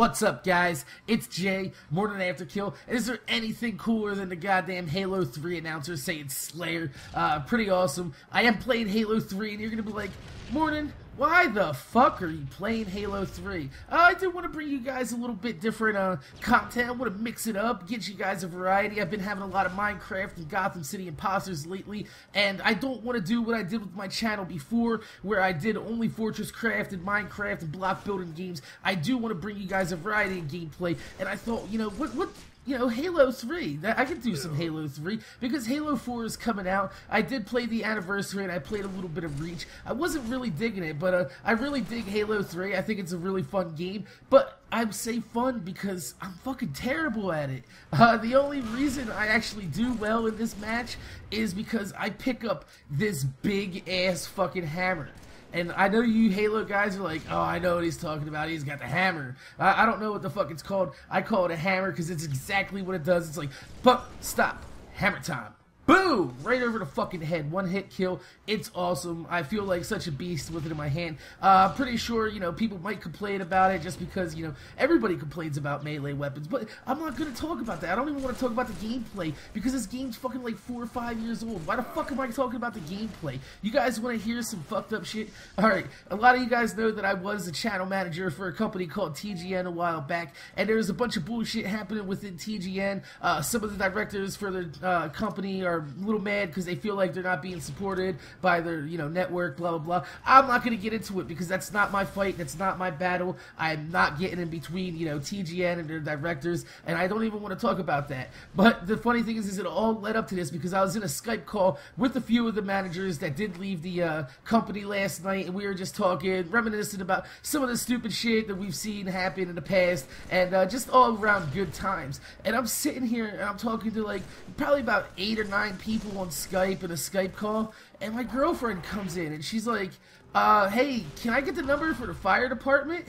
What's up, guys? It's Jay, Morning After Kill. Is there anything cooler than the goddamn Halo 3 announcer saying Slayer? Uh, pretty awesome. I am playing Halo 3, and you're gonna be like, Morning, why the fuck are you playing Halo 3? Uh, I did want to bring you guys a little bit different uh, content. I want to mix it up, get you guys a variety. I've been having a lot of Minecraft and Gotham City Impostors lately, and I don't want to do what I did with my channel before, where I did only Fortress Craft and Minecraft and block building games. I do want to bring you guys a variety of gameplay, and I thought, you know, what what you know, Halo 3. I could do some Halo 3 because Halo 4 is coming out. I did play the anniversary and I played a little bit of Reach. I wasn't really digging it, but uh, I really dig Halo 3. I think it's a really fun game, but I say fun because I'm fucking terrible at it. Uh, the only reason I actually do well in this match is because I pick up this big ass fucking hammer. And I know you Halo guys are like, oh, I know what he's talking about. He's got the hammer. I, I don't know what the fuck it's called. I call it a hammer because it's exactly what it does. It's like, but stop, hammer time. Boom! Right over the fucking head. One hit kill. It's awesome. I feel like such a beast with it in my hand. Uh, pretty sure, you know, people might complain about it just because, you know, everybody complains about melee weapons. But I'm not going to talk about that. I don't even want to talk about the gameplay because this game's fucking like four or five years old. Why the fuck am I talking about the gameplay? You guys want to hear some fucked up shit? Alright, a lot of you guys know that I was a channel manager for a company called TGN a while back, and there was a bunch of bullshit happening within TGN. Uh, some of the directors for the uh, company are a little mad because they feel like they're not being supported by their you know network blah blah blah. I'm not going to get into it because that's not my fight. That's not my battle. I'm not getting in between you know tgn and their directors and i don't even want to talk about that. But the funny thing is is it all led up to this because i was in a skype call with a few of the managers that did leave the uh, company last night and we were just talking reminiscing about some of the stupid shit that we've seen happen in the past and uh, just all around good times. And i'm sitting here and i'm talking to like probably about eight or nine people on Skype in a Skype call, and my girlfriend comes in and she's like, uh, hey, can I get the number for the fire department?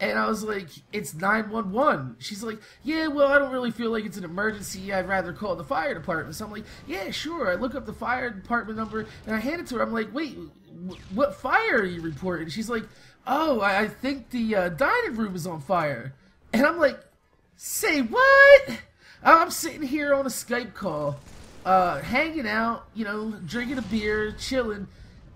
And I was like, it's 911. She's like, yeah, well, I don't really feel like it's an emergency. I'd rather call the fire department. So I'm like, yeah, sure. I look up the fire department number and I hand it to her. I'm like, wait, what fire are you reporting? She's like, oh, I think the uh, dining room is on fire. And I'm like, say what? I'm sitting here on a Skype call uh, hanging out, you know, drinking a beer, chilling,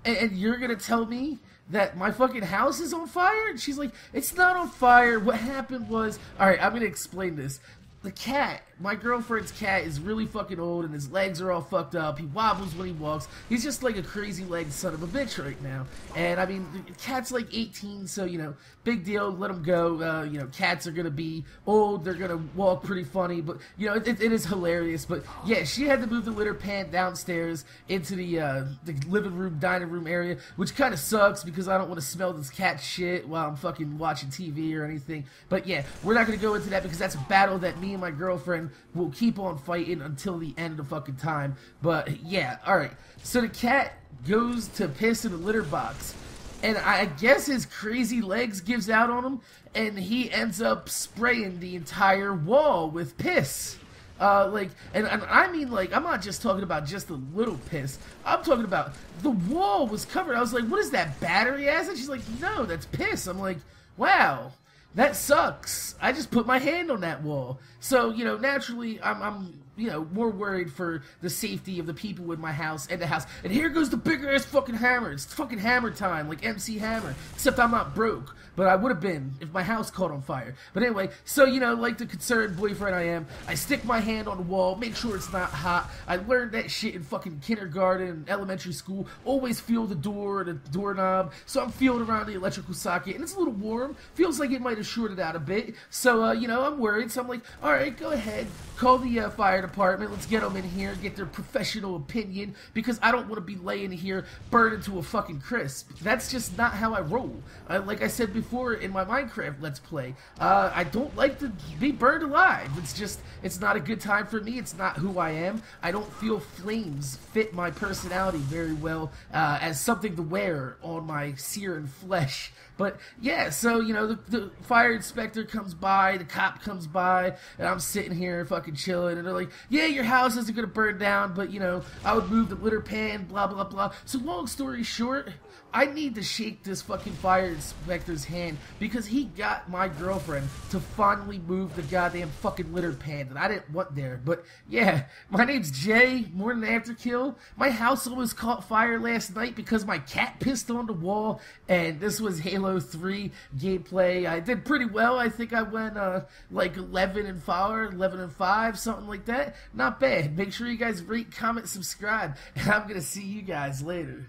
and, and you're gonna tell me that my fucking house is on fire? And she's like, it's not on fire. What happened was, all right, I'm gonna explain this. The cat my girlfriend's cat is really fucking old and his legs are all fucked up. He wobbles when he walks. He's just like a crazy legged son of a bitch right now. And I mean, the cat's like 18, so you know, big deal. Let him go. Uh, you know, cats are gonna be old. They're gonna walk pretty funny, but you know, it, it is hilarious. But yeah, she had to move the litter pan downstairs into the uh, the living room, dining room area, which kind of sucks because I don't want to smell this cat shit while I'm fucking watching TV or anything. But yeah, we're not gonna go into that because that's a battle that me and my girlfriend will keep on fighting until the end of fucking time. But yeah, alright. So the cat goes to piss in the litter box. And I guess his crazy legs gives out on him, and he ends up spraying the entire wall with piss. Uh, like, and, and, I mean, like, I'm not just talking about just a little piss. I'm talking about the wall was covered. I was like, what is that, battery acid? She's like, no, that's piss. I'm like, wow that sucks. I just put my hand on that wall. So, you know, naturally, I'm, I'm you know, more worried for the safety of the people in my house and the house. And here goes the bigger ass fucking hammer. It's fucking hammer time, like MC Hammer. Except I'm not broke, but I would have been if my house caught on fire. But anyway, so you know, like the concerned boyfriend I am, I stick my hand on the wall, make sure it's not hot. I learned that shit in fucking kindergarten, and elementary school. Always feel the door, the doorknob. So I'm feeling around the electrical socket, and it's a little warm. Feels like it might have shorted out a bit. So uh, you know, I'm worried. So I'm like, all right, go ahead, call the uh, fire Let's get them in here, get their professional opinion, because I don't want to be laying here burned to a fucking crisp. That's just not how I roll. Uh, like I said before in my Minecraft Let's Play, uh, I don't like to be burned alive. It's just, it's not a good time for me. It's not who I am. I don't feel flames fit my personality very well uh, as something to wear on my searing flesh. But yeah, so you know, the, the, fire inspector comes by, the cop comes by, and I'm sitting here fucking chilling, and they're like, yeah, your house isn't gonna burn down, but you know, I would move the litter pan, blah blah blah. So long story short, I need to shake this fucking fire inspector's hand because he got my girlfriend to finally move the goddamn fucking litter pan that I didn't want there. But yeah, my name's Jay, Morning After Kill. My house almost caught fire last night because my cat pissed on the wall, and this was Halo 3 gameplay. I did pretty well. I think I went uh, like 11 and 5, 11 and 5, something like that. Not bad. Make sure you guys rate, comment, subscribe, and I'm gonna see you guys later.